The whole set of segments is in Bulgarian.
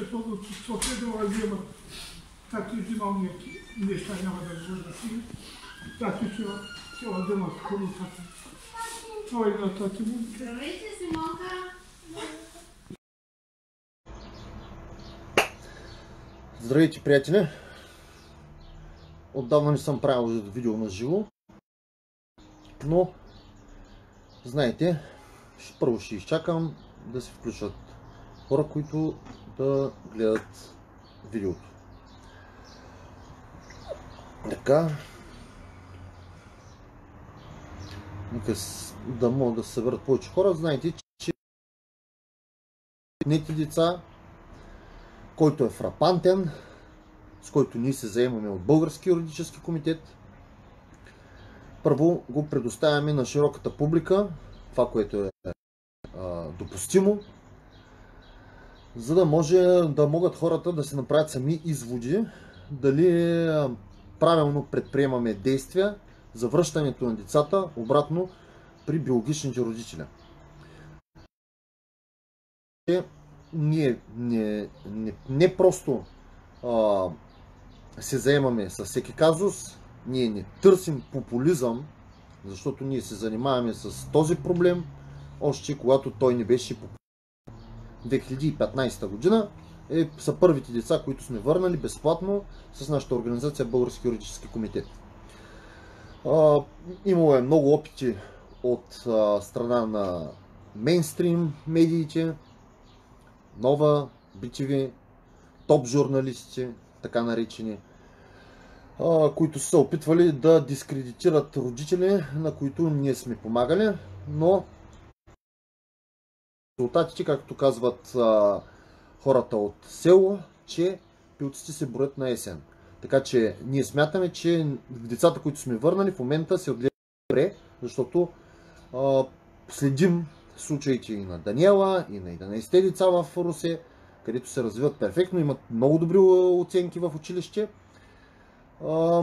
от София да взема както и взимал неща, няма да го да си. Тати ще ще взема скоро тати. Това е на тати му. Здравейте, Симонка! Здравейте, приятели! Отдавна не съм правил видео на живо, но знаете, първо ще изчакам да се включат хора, които да гледат видеото. Така. Нека да могат да се съберат повече хора. Знаете, че нети деца, който е фрапантен, с който ние се заемаме от Български юридически комитет, първо го предоставяме на широката публика, това, което е допустимо, за да може да могат хората да се направят сами изводи дали правилно предприемаме действия за връщането на децата обратно при биологичните родители. Ние не, не, не просто а, се заемаме с всеки казус, ние не търсим популизъм, защото ние се занимаваме с този проблем, още когато той не беше популизъм. 2015 година е, са първите деца, които сме върнали безплатно с нашата организация Български юридически комитет. А, имало е много опити от а, страна на мейнстрим медиите, нова, BTV, топ журналисти, така наречени, а, които са се опитвали да дискредитират родители, на които ние сме помагали, но резултатите, както казват а, хората от село, че пилците се броят на есен. Така че ние смятаме, че децата, които сме върнали в момента се отглеждат добре, защото а, следим случаите и на Даниела, и на 11-те деца в Русе, където се развиват перфектно, имат много добри оценки в училище. А,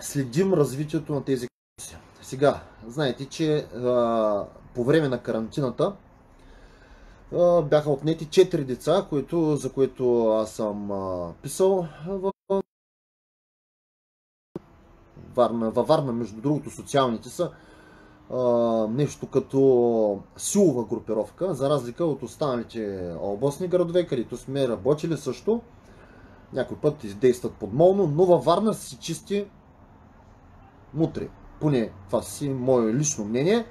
следим развитието на тези Сега, знаете, че а, по време на карантината бяха отнети 4 деца, които, за които аз съм писал в Варна. Във Варна, между другото, социалните са нещо като силова групировка, за разлика от останалите областни градове, където сме работили също. Някой път издействат подмолно, но във Варна си чисти мутри. Поне това си мое лично мнение.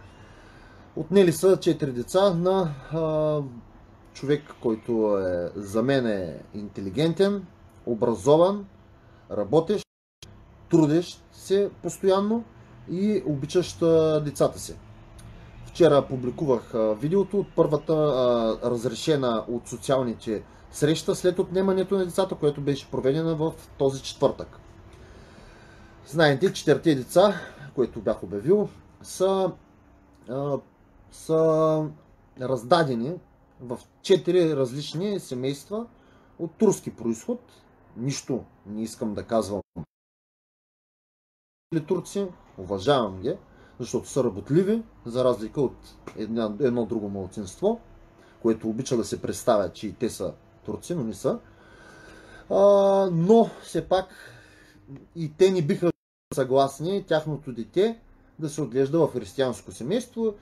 Отнели са 4 деца на а, човек, който е, за мен е интелигентен, образован, работещ, трудещ се постоянно и обичащ а, децата си. Вчера публикувах а, видеото от първата а, разрешена от социалните среща след отнемането на децата, което беше проведена в този четвъртък. Знаете, четирите деца, които бях обявил, са са раздадени в четири различни семейства от турски происход. Нищо не искам да казвам. Турци, уважавам ги, защото са работливи, за разлика от едно, едно друго малцинство, което обича да се представя, че и те са турци, но не са. А, но все пак и те не биха съгласни тяхното дете да се отглежда в християнско семейство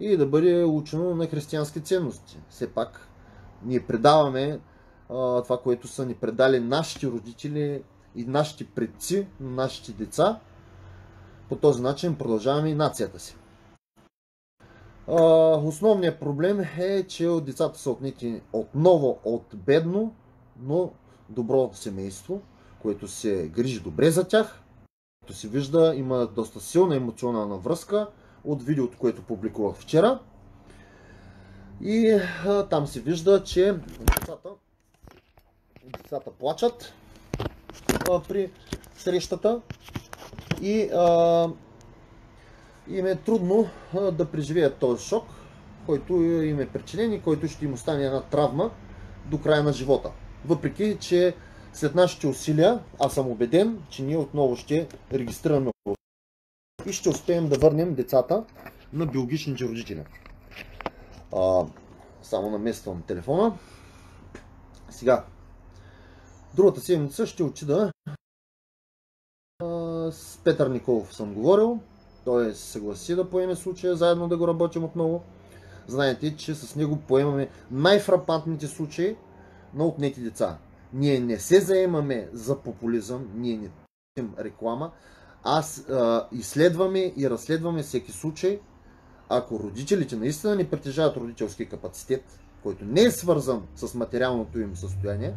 и да бъде учено на християнски ценности. Все пак ние предаваме а, това, което са ни предали нашите родители и нашите предци, нашите деца. По този начин продължаваме и нацията си. А, основният проблем е, че децата са отнети отново от бедно, но добро семейство, което се грижи добре за тях. Като се вижда, има доста силна емоционална връзка от видеото, което публикувах вчера. И а, там се вижда, че децата, децата плачат а, при срещата и а, им е трудно а, да преживеят този шок, който им е причинен и който ще им остане една травма до края на живота. Въпреки, че след нашите усилия, аз съм убеден, че ние отново ще регистрираме и ще успеем да върнем децата на биологичните родители. А, само намествам телефона. Сега, другата седмица ще отида с Петър Николов съм говорил. Той се съгласи да поеме случая, заедно да го работим отново. Знаете, че с него поемаме най-фрапантните случаи на отнети деца. Ние не се заемаме за популизъм, ние не пишем реклама, аз а, изследваме и разследваме всеки случай. Ако родителите наистина не притежават родителски капацитет, който не е свързан с материалното им състояние,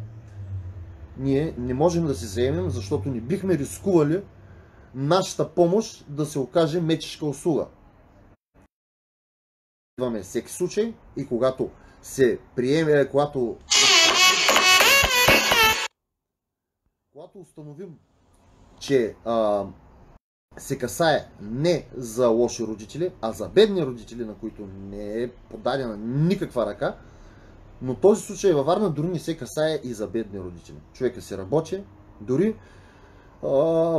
ние не можем да се заемем, защото не бихме рискували нашата помощ да се окаже мечешка услуга. Идваме всеки случай и когато се приеме, когато когато установим, че а, се касае не за лоши родители, а за бедни родители, на които не е подадена никаква ръка, но този случай във Варна дори не се касае и за бедни родители. Човека се работи, дори а,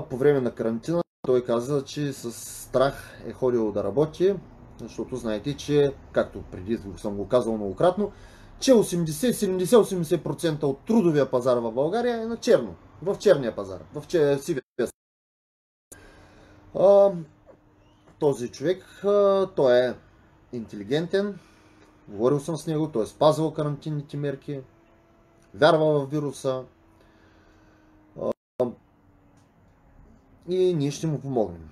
по време на карантина той каза, че с страх е ходил да работи, защото знаете, че, както преди съм го казал многократно, че 80-70-80% от трудовия пазар в България е на черно, в черния пазар, в сивия този човек, той е интелигентен, говорил съм с него, той е спазвал карантинните мерки, вярва в вируса и ние ще му помогнем.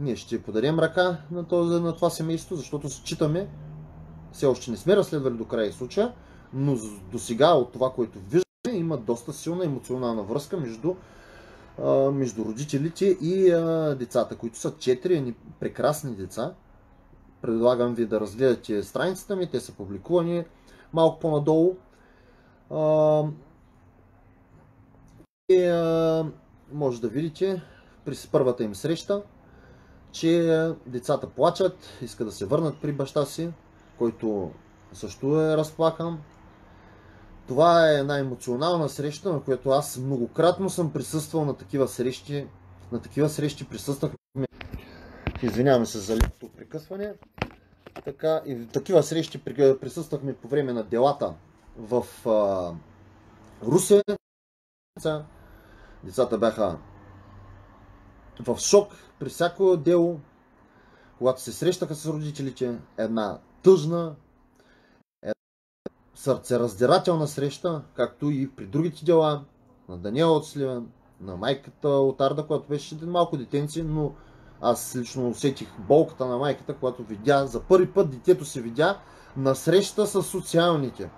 Ние ще подарим ръка на, този, на това семейство, защото считаме, все още не сме разследвали до края случая, но до сега от това, което виждаме, има доста силна емоционална връзка между между родителите и децата, които са четири прекрасни деца. Предлагам ви да разгледате страницата ми, те са публикувани малко по-надолу. И може да видите при първата им среща, че децата плачат, искат да се върнат при баща си, който също е разплакан. Това е една емоционална среща, на която аз многократно съм присъствал на такива срещи. На такива срещи присъствахме. Извинявам се за лекото прекъсване. Така, и в такива срещи присъствахме по време на делата в а, Русия. Децата бяха в шок при всяко дело, когато се срещаха с родителите. Една тъжна, сърцераздирателна среща, както и при другите дела, на Даниел от Сливен, на майката от Арда, която беше един малко детенци, но аз лично усетих болката на майката, когато видя, за първи път детето се видя на среща с социалните.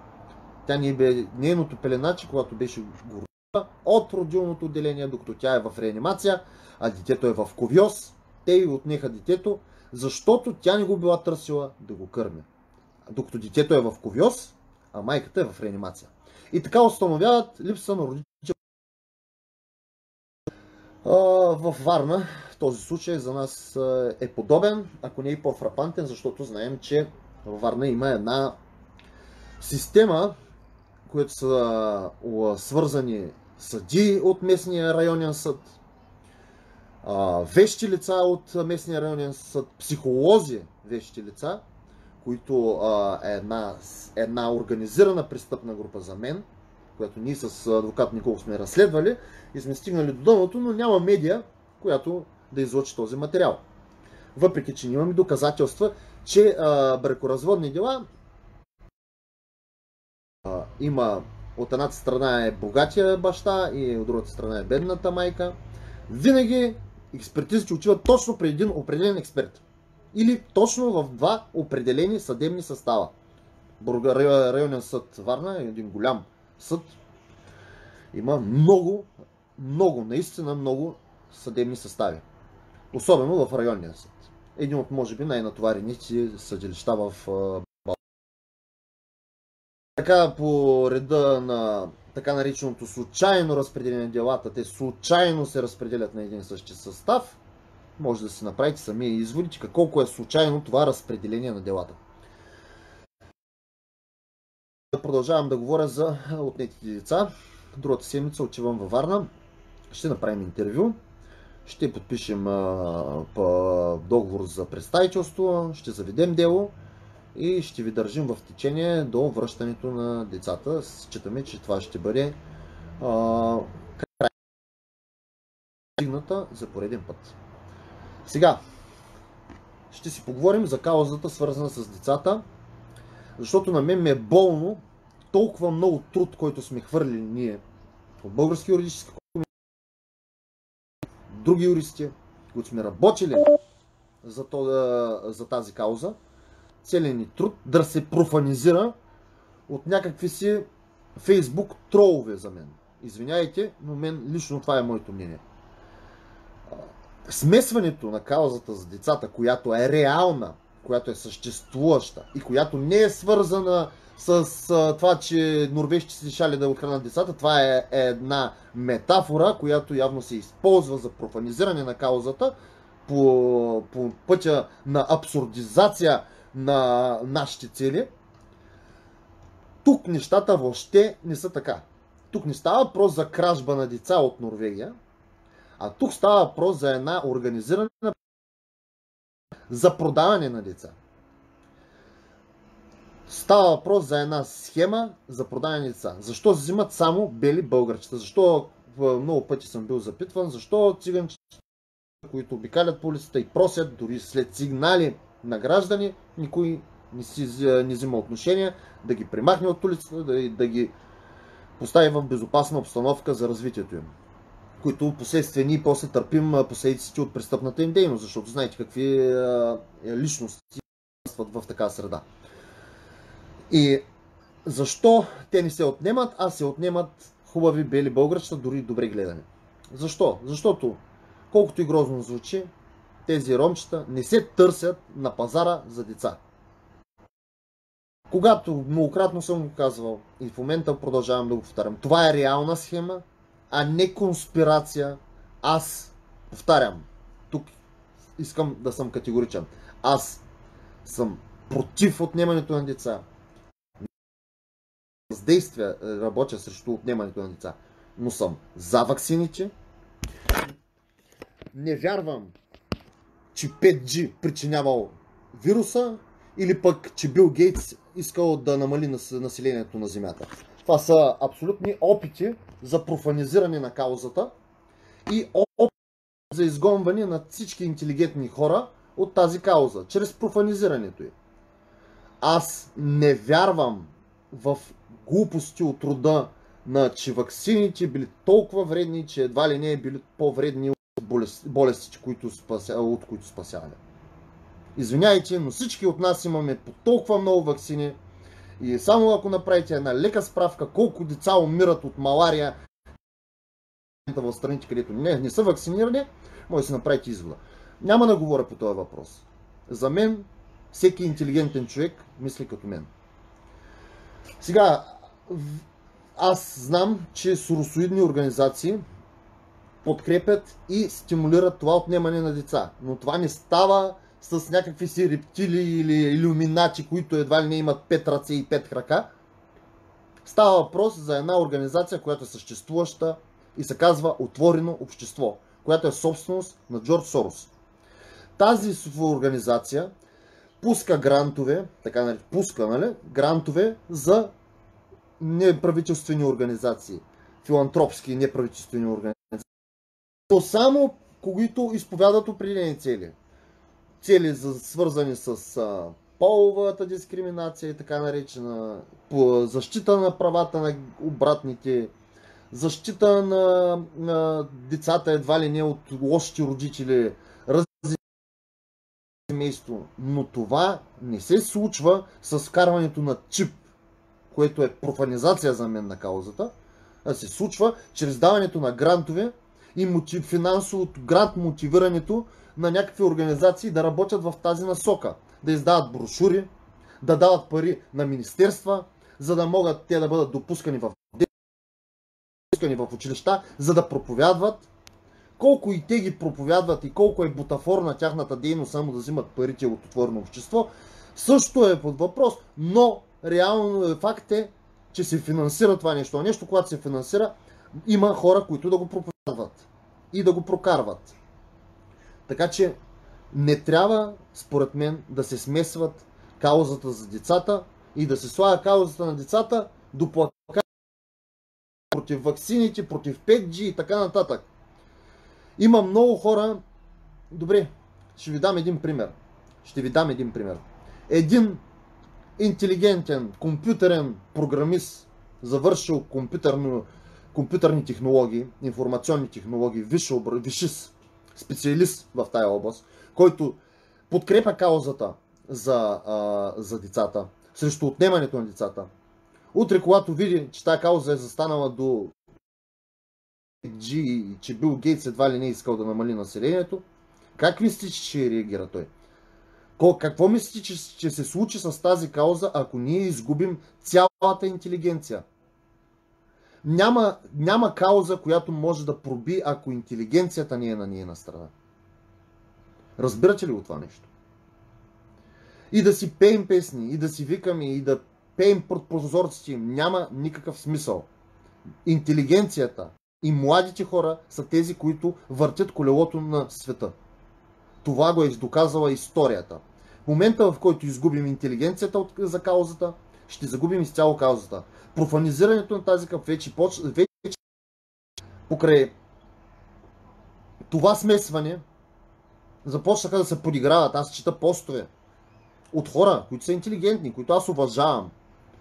Тя не бе нейното пеленаче, когато беше горда от родилното отделение, докато тя е в реанимация, а детето е в ковиоз. Те й отнеха детето, защото тя не го била търсила да го кърми. Докато детето е в ковиоз, а майката е в реанимация. И така установяват липса на родител. В Варна този случай за нас е подобен, ако не е по-фрапантен, защото знаем, че във Варна има една система, които са свързани съди от местния районен съд, вещи лица от местния районен съд, психолози вещи лица, които а, е една, една организирана престъпна група за мен, която ние с адвокат Никол сме разследвали и сме стигнали до дъното, но няма медия, която да излъчи този материал. Въпреки, че имаме доказателства, че а, бракоразводни дела а, има от едната страна е богатия баща и от другата страна е бедната майка. Винаги експертизите отиват точно при един определен експерт или точно в два определени съдебни състава. Районен съд Варна е един голям съд. Има много, много, наистина много съдебни състави. Особено в районния съд. Един от, може би, най-натоварените съдилища в България. Така по реда на така нареченото случайно разпределение на делата, те случайно се разпределят на един същи състав, може да си направите самия изводи, че колко е случайно това разпределение на делата. Продължавам да говоря за отнетите деца. Другата седмица отивам във Варна. Ще направим интервю. Ще подпишем договор за представителство. Ще заведем дело. и ще ви държим в течение до връщането на децата. Считаме, че това ще бъде край стигната за пореден път. Сега, ще си поговорим за каузата, свързана с децата, защото на мен ме е болно толкова много труд, който сме хвърли ние от български юридически други юристи, които сме работили за, то, за тази кауза, целият ни труд да се профанизира от някакви си фейсбук тролове за мен. Извиняйте, но мен лично това е моето мнение. Смесването на каузата за децата, която е реална, която е съществуваща и която не е свързана с а, това, че норвежците си шали да охранят децата. Това е една метафора, която явно се използва за профанизиране на каузата по, по пътя на абсурдизация на нашите цели. Тук нещата въобще не са така. Тук не става въпрос за кражба на деца от Норвегия, а тук става въпрос за една организирана за продаване на деца. Става въпрос за една схема за продаване на деца. Защо взимат само бели българчета? Защо много пъти съм бил запитван, защо циганчета, които обикалят по улицата и просят, дори след сигнали на граждани, никой не, си, не взима отношение да ги примахне от улицата, да, да ги постави в безопасна обстановка за развитието им които последствия ние после търпим последиците от престъпната им дейност, защото знаете какви е, личности в такава среда. И защо те не се отнемат, а се отнемат хубави бели българчета, дори добре гледани. Защо? Защото, колкото и грозно звучи, тези ромчета не се търсят на пазара за деца. Когато многократно съм го казвал и в момента продължавам да го повтарям, това е реална схема, а не конспирация. Аз, повтарям, тук искам да съм категоричен. Аз съм против отнемането на деца. С действия е, работя срещу отнемането на деца. Но съм за ваксините. Не вярвам, че 5G причинявал вируса или пък, че Бил Гейтс искал да намали населението на Земята. Това са абсолютни опити за профанизиране на каузата и опит за изгонване на всички интелигентни хора от тази кауза, чрез профанизирането й. Аз не вярвам в глупости от рода на че ваксините били толкова вредни, че едва ли не е били по-вредни от болестите, които спася, от които спасяваме. Извиняйте, но всички от нас имаме по толкова много вакцини, и само ако направите една лека справка колко деца умират от малария в страните, където не, не са вакцинирани, може да си направите извода. Няма да говоря по този въпрос. За мен, всеки интелигентен човек мисли като мен. Сега, аз знам, че соросоидни организации подкрепят и стимулират това отнемане на деца. Но това не става с някакви си рептили или иллюминати, които едва ли не имат пет ръце и пет крака. Става въпрос за една организация, която е съществуваща и се казва Отворено общество, която е собственост на Джордж Сорос. Тази организация пуска грантове, така нали, пуска, нали, грантове за неправителствени организации, филантропски неправителствени организации. То само които изповядат определени цели цели за, свързани с а, половата дискриминация и така наречена, по защита на правата на обратните, защита на, на децата едва ли не от лошите родители, семейство. Но това не се случва с вкарването на чип, което е профанизация за мен на каузата, а се случва чрез даването на грантове и мотив, финансовото грант мотивирането на някакви организации да работят в тази насока. Да издават брошури, да дават пари на министерства, за да могат те да бъдат допускани в допускани в училища, за да проповядват. Колко и те ги проповядват и колко е бутафорна тяхната дейност само да взимат парите от отворено общество, също е под въпрос, но реално е факт е, че се финансира това нещо. А нещо, когато се финансира, има хора, които да го проповядват и да го прокарват. Така че не трябва, според мен, да се смесват каузата за децата и да се слага каузата на децата до плаката против ваксините, против 5G и така нататък. Има много хора. Добре, ще ви дам един пример. Ще ви дам един пример. Един интелигентен, компютърен програмист, завършил компютърни технологии, информационни технологии, висше, висшист, специалист в тая област, който подкрепя каузата за, а, за децата, срещу отнемането на децата. Утре, когато види, че тази кауза е застанала до G и че Бил Гейтс едва ли не е искал да намали населението, как мислите, че ще реагира той? Какво мислите, че ще се случи с тази кауза, ако ние изгубим цялата интелигенция? Няма, няма кауза, която може да проби, ако интелигенцията не е на ние на страна. Разбирате ли го това нещо? И да си пеем песни, и да си викаме, и да пеем под прозорците им, няма никакъв смисъл. Интелигенцията и младите хора са тези, които въртят колелото на света. Това го е доказала историята. В момента, в който изгубим интелигенцията за каузата, ще загубим изцяло каузата. Профанизирането на тази къп вече, вече покрай това смесване започнаха да се подиграват. Аз чета постове от хора, които са интелигентни, които аз уважавам,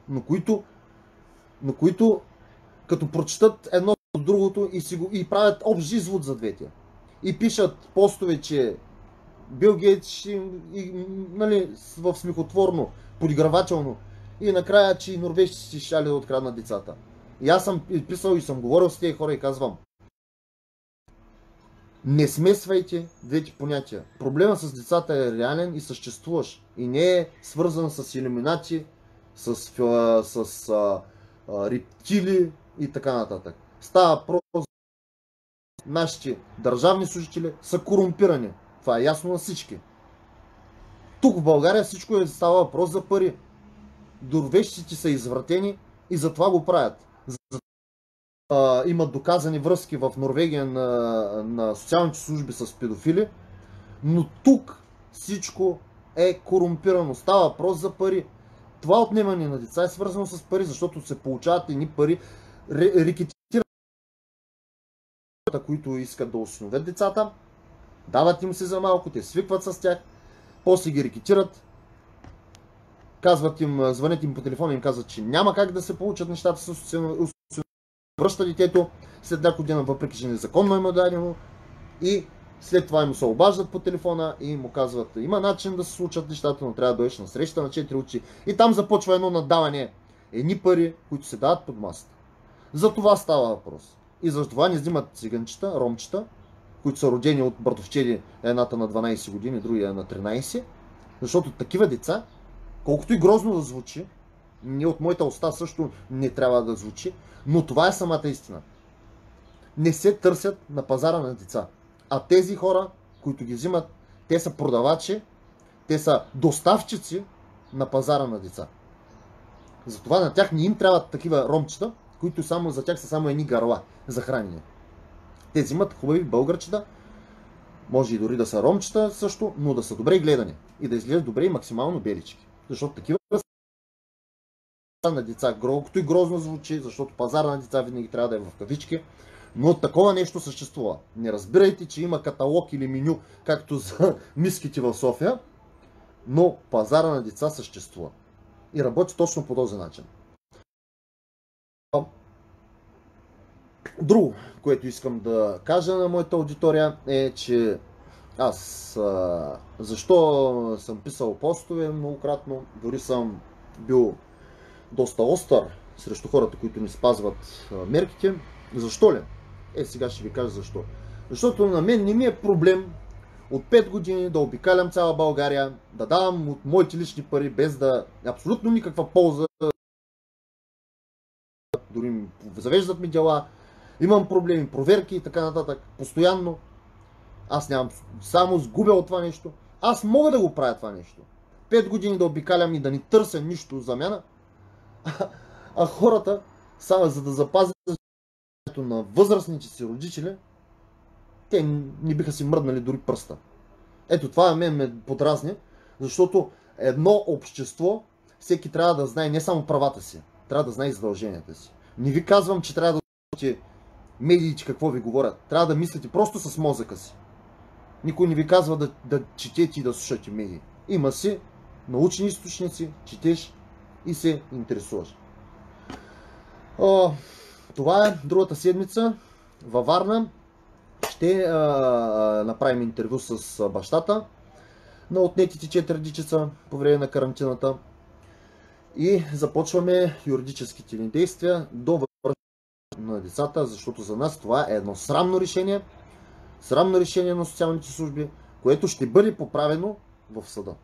но които, но които като прочитат едно от другото и, си го, и правят общ извод за двете. И пишат постове, че Бил Гейтс нали, в смехотворно, подигравателно. И накрая, че и норвежци си шали да откраднат децата. И аз съм писал и съм говорил с тези хора и казвам. Не смесвайте двете понятия. Проблема с децата е реален и съществуваш. И не е свързан с иллюминати, с, с, с а, а, рептили и така нататък. Става просто нашите държавни служители са корумпирани. Това е ясно на всички. Тук в България всичко е става въпрос за пари. Дорвещите са извратени и затова го правят. А, имат доказани връзки в Норвегия на, на социалните служби с педофили, но тук всичко е корумпирано. Става въпрос за пари. Това отнемане на деца е свързано с пари, защото се получават едни пари, рекетират които искат да осиновят децата, дават им се за малко, те свикват с тях, после ги рекетират, казват им, звънят им по телефона и им казват, че няма как да се получат нещата с осиновяване, връща детето след няколко дена, въпреки че незаконно е дадено и след това му се обаждат по телефона и му казват, има начин да се случат нещата, но трябва да дойдеш на среща на четири очи. И там започва едно надаване. Едни пари, които се дават под масата. За това става въпрос. И за това не взимат циганчета, ромчета, които са родени от братовчеди, едната на 12 години, другия на 13. Защото такива деца, колкото и грозно да звучи, не от моята уста също не трябва да звучи, но това е самата истина. Не се търсят на пазара на деца. А тези хора, които ги взимат, те са продавачи, те са доставчици на пазара на деца. Затова на тях не им трябват такива ромчета, които само за тях са само едни гарла за хранене. Те взимат хубави българчета, може и дори да са ромчета също, но да са добре гледани и да изглеждат добре и максимално белички. Защото такива на деца, колкото и грозно звучи, защото пазара на деца винаги трябва да е в кавички, но такова нещо съществува. Не разбирайте, че има каталог или меню, както за миските в София, но пазара на деца съществува. И работи точно по този начин. Друго, което искам да кажа на моята аудитория е, че аз а, защо съм писал постове многократно, дори съм бил доста остър срещу хората, които не спазват мерките. Защо ли? Е, сега ще ви кажа защо. Защото на мен не ми е проблем от 5 години да обикалям цяла България, да давам от моите лични пари без да абсолютно никаква полза. Дори завеждат ми дела, имам проблеми, проверки и така нататък. Постоянно. Аз нямам само сгубя от това нещо. Аз мога да го правя това нещо. 5 години да обикалям и да не търся нищо за замяна. А, а хората, само за да запазят на възрастните си родители, те не биха си мръднали дори пръста. Ето това мен ме подразни, защото едно общество, всеки трябва да знае не само правата си, трябва да знае и задълженията си. Не ви казвам, че трябва да слушате медиите какво ви говорят. Трябва да мислите просто с мозъка си. Никой не ви казва да, да четете и да слушате медии. Има си научни източници, четеш и се интересуваш. О, това е другата седмица във Варна. Ще а, направим интервю с бащата на отнетите четири дичица по време на карантината. И започваме юридическите ни действия до връщане на децата, защото за нас това е едно срамно решение, срамно решение на социалните служби, което ще бъде поправено в съда.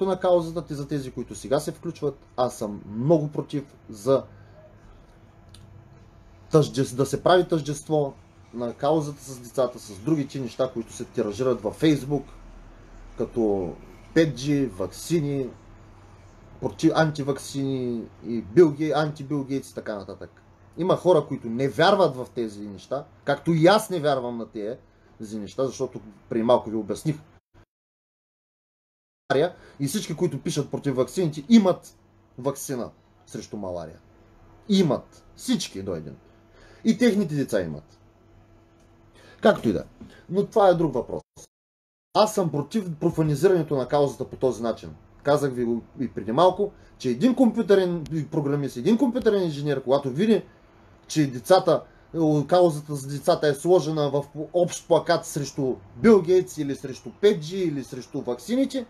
на каузата за тези, които сега се включват, аз съм много против за да се прави тъждество на каузата с децата, с другите неща, които се тиражират във Фейсбук, като 5G, вакцини, против, антивакцини и Билги, антибил и така нататък. Има хора, които не вярват в тези неща, както и аз не вярвам на тези неща, защото преди малко ви обясних. И всички, които пишат против вакцините, имат вакцина срещу малария. Имат. Всички до един. И техните деца имат. Както и да. Но това е друг въпрос. Аз съм против профанизирането на каузата по този начин. Казах ви и преди малко, че един компютърен програмист, един компютърен инженер, когато види, че децата, каузата за децата е сложена в общ плакат срещу Бил Гейтс или срещу 5G или срещу ваксините,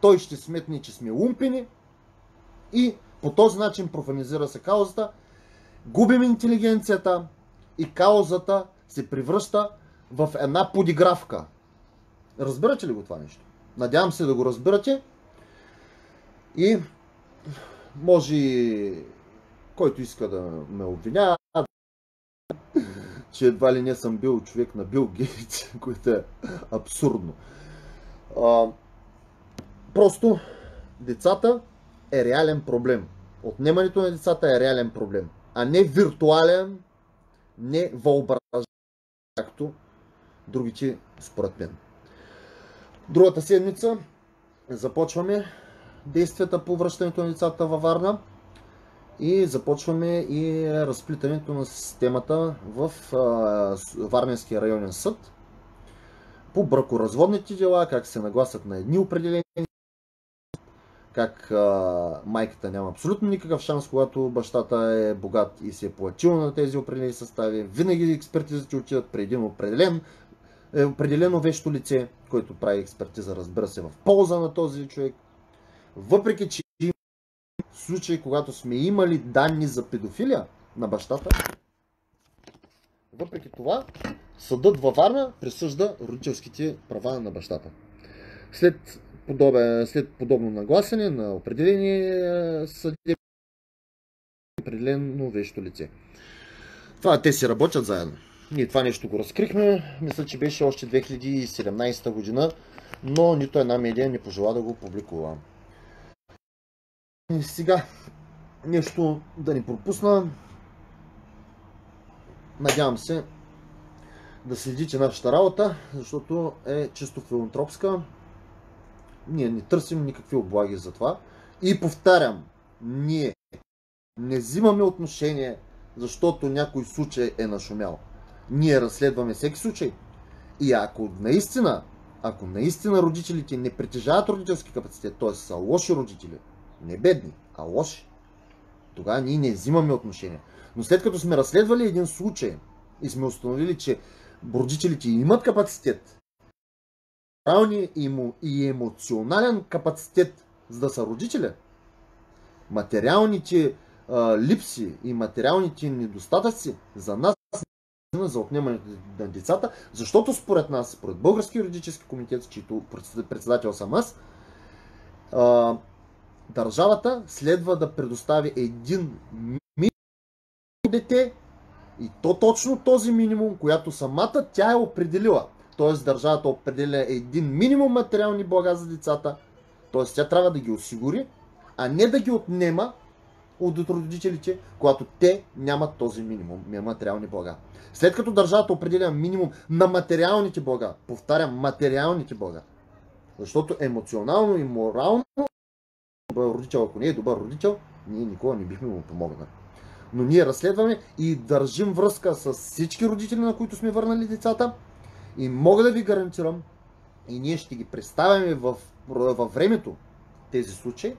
той ще сметне, че сме умпени и по този начин профанизира се каузата, губим интелигенцията и каузата се превръща в една подигравка. Разбирате ли го това нещо? Надявам се да го разбирате. И може който иска да ме обвинява, че едва ли не съм бил човек на Бил Гейтс, което е абсурдно. А, просто децата е реален проблем. Отнемането на децата е реален проблем, а не виртуален, не въображен, както другите според мен. Другата седмица започваме действията по връщането на децата във Варна и започваме и разплитането на системата в Варненския районен съд по бракоразводните дела, как се нагласят на едни определени как а, майката няма абсолютно никакъв шанс, когато бащата е богат и се е платил на тези определени състави. Винаги експертизите отиват при един определен е определено вещо лице, който прави експертиза, разбира се, в полза на този човек. Въпреки, че случаи, когато сме имали данни за педофилия на бащата, въпреки това, съдът във Варна присъжда родителските права на бащата. След, подобен, след подобно нагласене на определени е, съдебни определено вещо лице. Това те си работят заедно. Ние това нещо го разкрихме, мисля, че беше още 2017 година, но нито една медия не пожела да го публикува. И сега нещо да ни пропусна. Надявам се да следите нашата работа, защото е чисто филантропска. Ние не търсим никакви облаги за това. И повтарям, ние не взимаме отношение, защото някой случай е нашумял. Ние разследваме всеки случай. И ако наистина, ако наистина родителите не притежават родителски капацитет, т.е. са лоши родители, не бедни, а лоши, тогава ние не взимаме отношение. Но след като сме разследвали един случай и сме установили, че родителите имат капацитет, правилни и емоционален капацитет за да са родители, материалните а, липси и материалните недостатъци за нас за отнемането на децата, защото според нас, според Български юридически комитет, чието председател съм аз, държавата следва да предостави един минимум дете и то точно този минимум, която самата тя е определила. Т.е. държавата определя един минимум материални блага за децата, т.е. тя трябва да ги осигури, а не да ги отнема от родителите, когато те нямат този минимум на материални блага. След като държавата определя минимум на материалните блага, повтарям, материалните блага, защото емоционално и морално добър родител, ако не е добър родител, ние никога не бихме му помогнали. Но ние разследваме и държим връзка с всички родители, на които сме върнали децата. И мога да ви гарантирам, и ние ще ги представяме в, във времето тези случаи,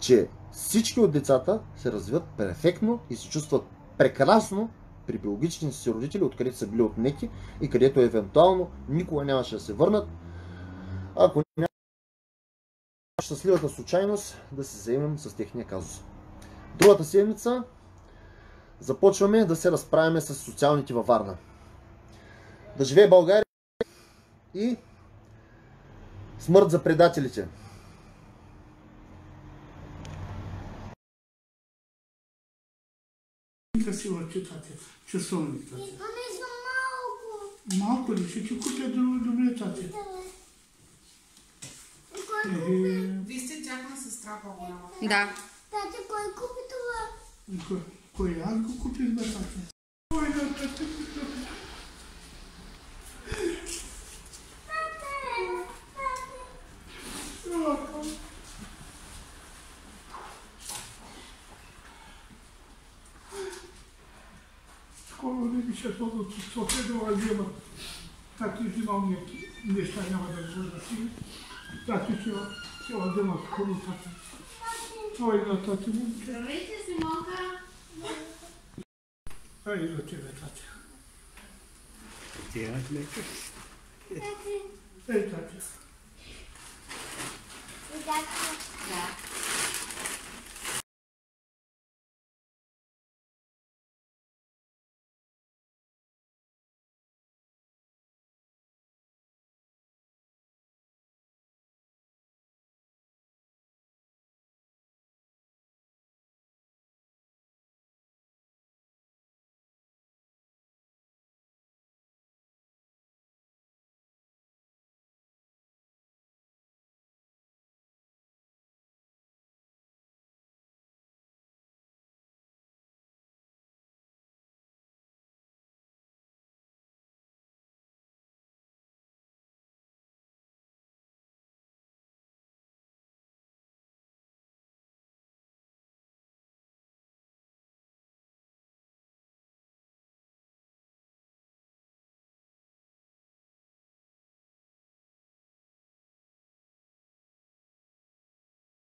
че всички от децата се развиват перфектно и се чувстват прекрасно при биологичните си родители, откъдето са били отнети и където евентуално никога нямаше да се върнат, ако щастливата случайност да се заемем с техния казус. Другата седмица започваме да се разправяме с социалните във Варна. Да живее България и смърт за предателите. Красива читате, часовник. Ами малко. Малко ли ще ти купя друго добре тате? Кой Е, купи? Вие сте тяхна сестра по-голяма. Да. Тате, кой купи това? кой, кой аз го купих бе тате? Ой, да, тате, тате. Скоро не би ще ходил от София до Алгема. Както взимал някакви неща, няма да говоря си. Тати ще взема скоро тати. Ой, на тати му. Здравейте, Симонка. Ай, за тебе, тати. Тате. Ей, тати. И тате. Да.